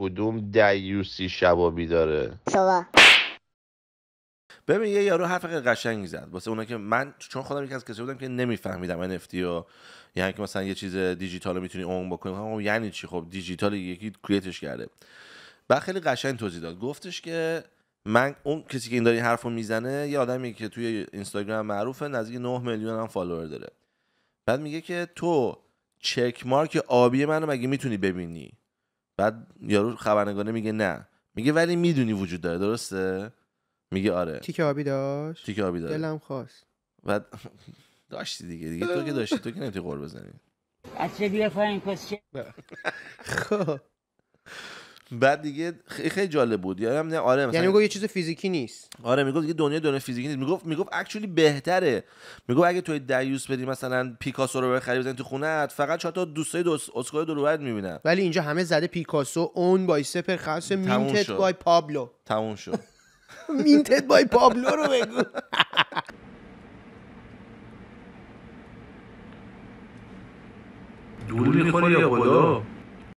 کدوم دیوسی شبابی داره؟ صبح ببین یه یارو حرف خیلی قشنگی زد. واسه اونا که من چون خودم یکی از کسایی بودم که نمیفهمیدم NFT و یعنی که مثلا یه چیز دیجیتال رو می‌تونی اون بکنی. خب یعنی چی؟ خب دیجیتال یکی کریتش کرده. بعد خیلی قشنگ توضیح داد. گفتش که من اون کسی که این داری حرفو می‌زنه یه آدمی که توی اینستاگرام معروفه نزدیک 9 میلیون هم فالوور داره. بعد میگه که تو چک مارک آبی منو مگه می‌تونی ببینی؟ بعد یارو خبرنگاره میگه نه. میگه ولی می‌دونی وجود داره درسته؟ میگه آره. تیک آبی داشت؟ تیک آبی داره. دلم خواست. بعد داشتی دیگه دیگه تو که داشتی تو که نمی‌تونی قول بزنی. بچه بیا پایین خب. بعد دیگه خیلی خیلی جالب بود. یادم نه آره مثلا یعنی میگو یه چیز فیزیکی نیست. آره می‌گفت دیگه دنیا دنیا فیزیکی نیست. می‌گفت می‌گفت اکچولی بهتره. می‌گفت اگه توی دیوس بری مثلا پیکاسو رو بخری بزنی تو خونت فقط چهار تا دوستای دو اسکای دور می‌بینن. ولی اینجا همه زده پیکاسو اون بای سپر خاص مینتد شد. بای پابلو. تموم شد. مینتد بای پابلو رو بگو. دور می‌خوری یا خدا